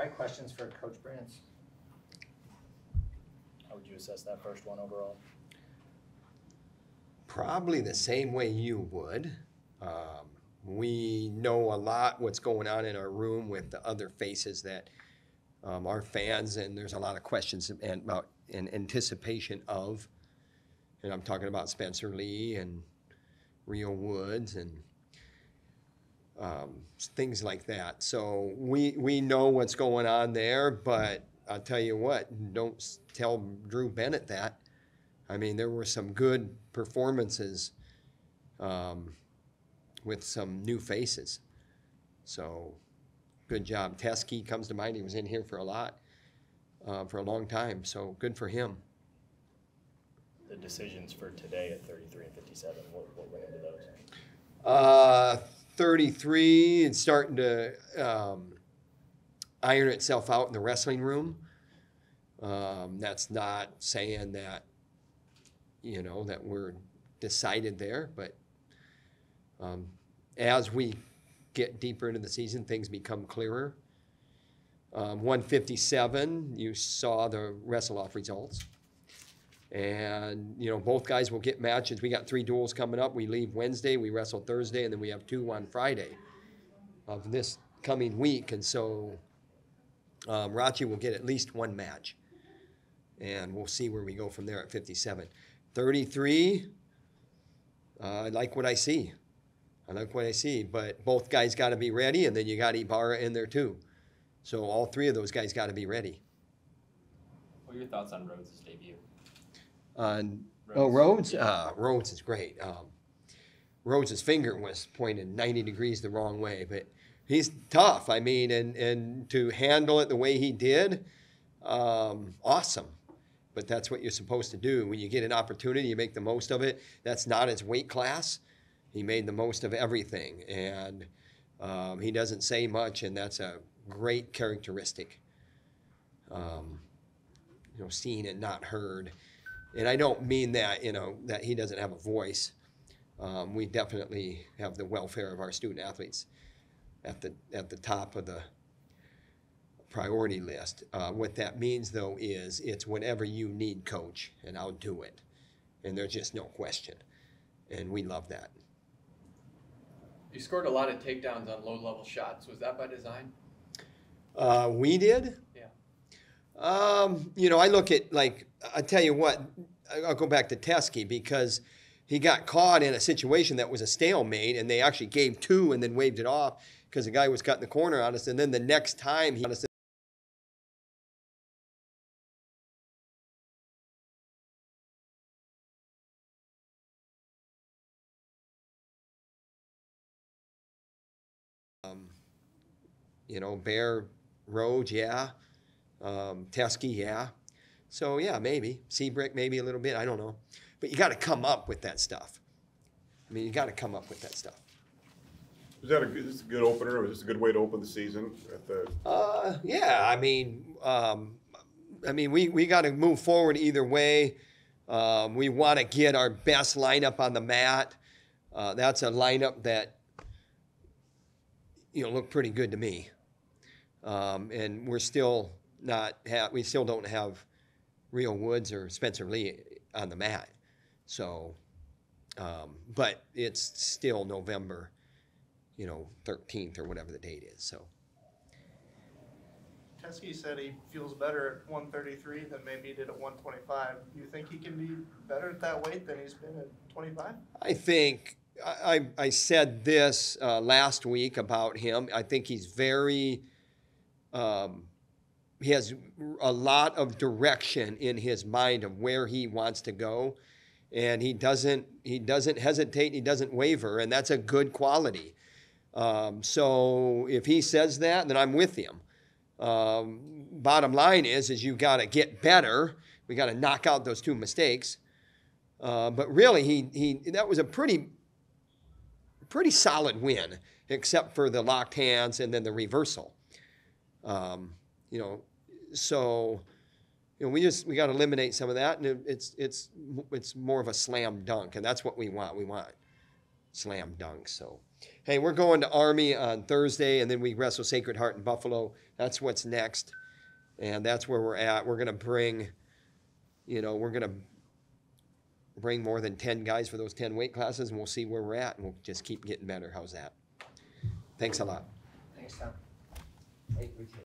All right, questions for Coach Brands? How would you assess that first one overall? Probably the same way you would. Um, we know a lot what's going on in our room with the other faces that um, our fans, and there's a lot of questions and about in anticipation of. And I'm talking about Spencer Lee and Real Woods and um, things like that. So we we know what's going on there, but I'll tell you what, don't tell Drew Bennett that. I mean, there were some good performances um, with some new faces. So, good job. Teske comes to mind. He was in here for a lot, uh, for a long time. So, good for him. The decisions for today at thirty-three and fifty-seven, what, what went into those? Uh, 33 and starting to um, iron itself out in the wrestling room. Um, that's not saying that, you know, that we're decided there, but um, as we get deeper into the season, things become clearer. Um, 157, you saw the wrestle off results. And, you know, both guys will get matches. We got three duels coming up. We leave Wednesday, we wrestle Thursday, and then we have two on Friday of this coming week. And so um, Rachi will get at least one match. And we'll see where we go from there at 57. 33, uh, I like what I see. I like what I see. But both guys got to be ready, and then you got Ybarra in there too. So all three of those guys got to be ready. What are your thoughts on Rhodes' debut? On oh Rhodes, uh, Rhodes is great. Um, Rhodes' finger was pointed 90 degrees the wrong way, but he's tough. I mean, and and to handle it the way he did, um, awesome. But that's what you're supposed to do. When you get an opportunity, you make the most of it. That's not his weight class. He made the most of everything, and um, he doesn't say much, and that's a great characteristic. Um, you know, seen and not heard. And I don't mean that, you know, that he doesn't have a voice. Um, we definitely have the welfare of our student athletes at the, at the top of the priority list. Uh, what that means, though, is it's whatever you need, coach, and I'll do it. And there's just no question. And we love that. You scored a lot of takedowns on low level shots. Was that by design? Uh, we did? Um, you know, I look at like I tell you what, I'll go back to Teske because he got caught in a situation that was a stalemate, and they actually gave two and then waved it off because the guy was cutting the corner on us, and then the next time he um, you know, Bear Road, yeah. Um, Teske, yeah. So yeah, maybe Siebrecht, maybe a little bit. I don't know, but you got to come up with that stuff. I mean, you got to come up with that stuff. Was that a good, this is a good opener? Was this a good way to open the season at the, Uh, yeah, I mean, um, I mean, we, we got to move forward either way. Um, we want to get our best lineup on the mat. Uh, that's a lineup that, you know, looked pretty good to me. Um, and we're still not have, we still don't have Real Woods or Spencer Lee on the mat. So, um, but it's still November, you know, 13th or whatever the date is. So. Teske said he feels better at 133 than maybe he did at 125. Do you think he can be better at that weight than he's been at 25? I think I, I I said this uh, last week about him. I think he's very. Um, he has a lot of direction in his mind of where he wants to go, and he doesn't he doesn't hesitate. He doesn't waver, and that's a good quality. Um, so if he says that, then I'm with him. Um, bottom line is, is you got to get better. We got to knock out those two mistakes. Uh, but really, he he that was a pretty pretty solid win, except for the locked hands and then the reversal. Um, you know, so you know we just we got to eliminate some of that, and it, it's it's it's more of a slam dunk, and that's what we want. We want slam dunk. So, hey, we're going to Army on Thursday, and then we wrestle Sacred Heart in Buffalo. That's what's next, and that's where we're at. We're gonna bring, you know, we're gonna bring more than ten guys for those ten weight classes, and we'll see where we're at, and we'll just keep getting better. How's that? Thanks a lot. Thanks, Tom. Appreciate it.